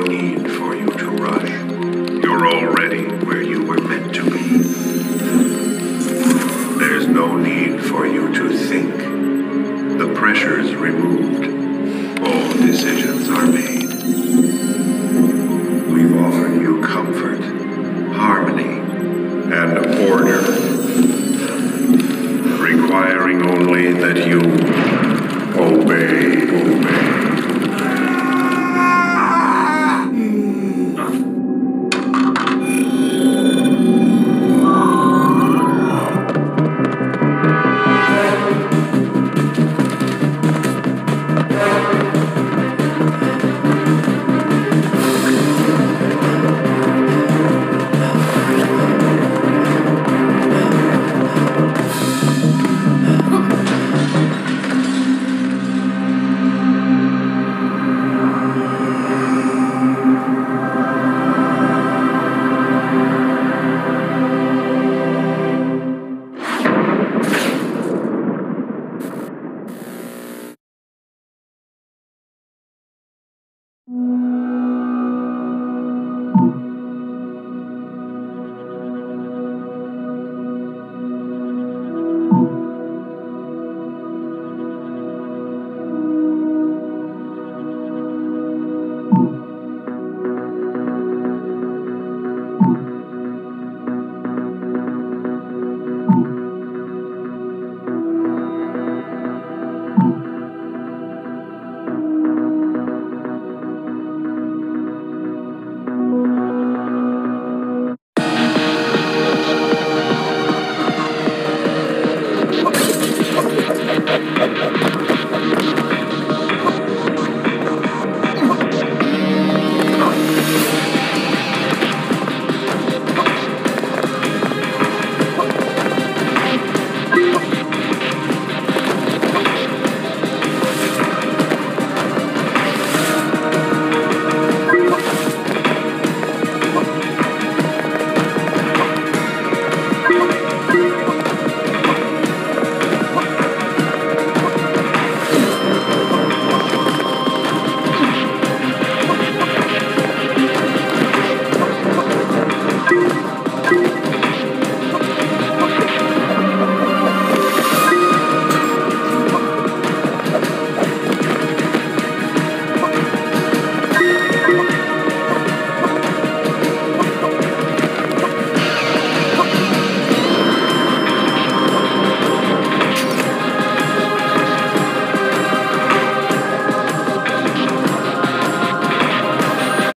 no need for you to rush. You're already where you were meant to be. There's no need for you to think. The pressure's removed. All decisions are made.